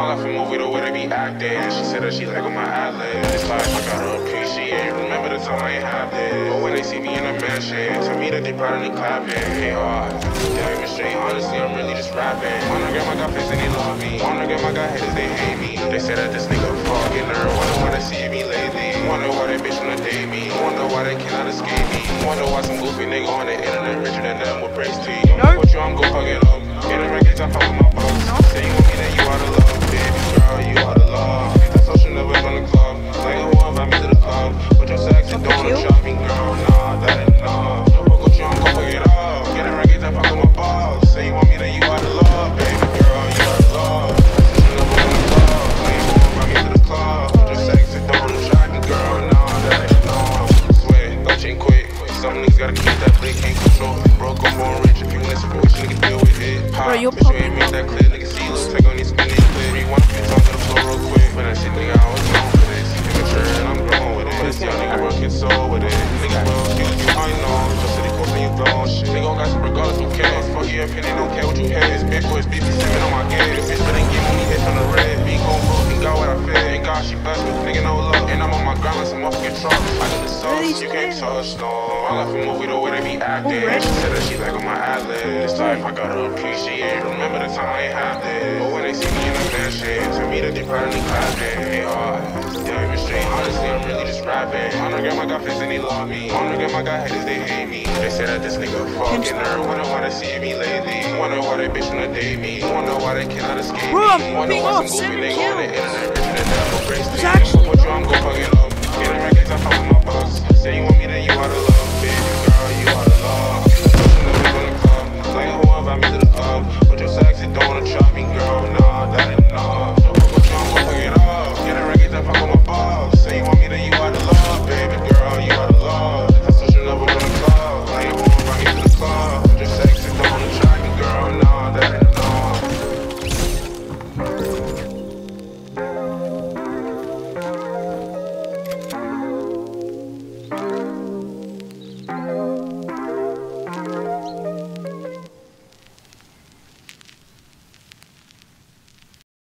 I left a movie the way they be acting. She said that she like on my ad It's like I gotta appreciate. Remember the time I ain't have this. But when they see me in a mansion, tell me that they probably clapping. Hey, hard. Yeah, straight. Honestly, I'm really just rapping. Wanna get my got fans and they love me. Wanna get my got haters, they hate me. They say that this nigga fucking her. Wonder why they see me lately. Wonder why they bitch wanna date me. Wonder why they cannot escape me. Wonder why some goofy nigga on the internet richer than them with praise T. Nope. What you, I'm gon' fuck it up. Gotta keep that blick, can't control. Broke up on rich, if you in situation, nigga deal with it. Bro, you're Bitch, you ain't make that clear, nigga. See, look, take on these skinny clear. Rewind few to the floor real quick. But that shit, nigga, I was known for this. Immature, and I'm grown with it. This young nigga working so with it. Nigga, well, excuse you, I know. Just city course, and you throwing shit. Nigga, got some regardless, who cares? Fuck your opinion, don't care what you hear. It's big boys, BB, sipping on my gas. Bitch, but ain't giving me hits on the red. Be gon' move, he got what I feel. Ain't God, she blessed me. You can't touch, no. I left a movie the way they be acting. She said that she like on my ad This life I gotta appreciate. Remember the time I ain't have this. But when they see me in a mansion, tell me that they probably clapping. Hey, hard. Yeah, even straight. Honestly, I'm really just rapping. Honor get my got fans and they love me. Honor get my got haters, they hate me. They say that this nigga fucking her. Wonder why they see me lately. Wonder why they bitch wanna date me. Wonder why they cannot escape me. Wonder why some goofy nigga on the internet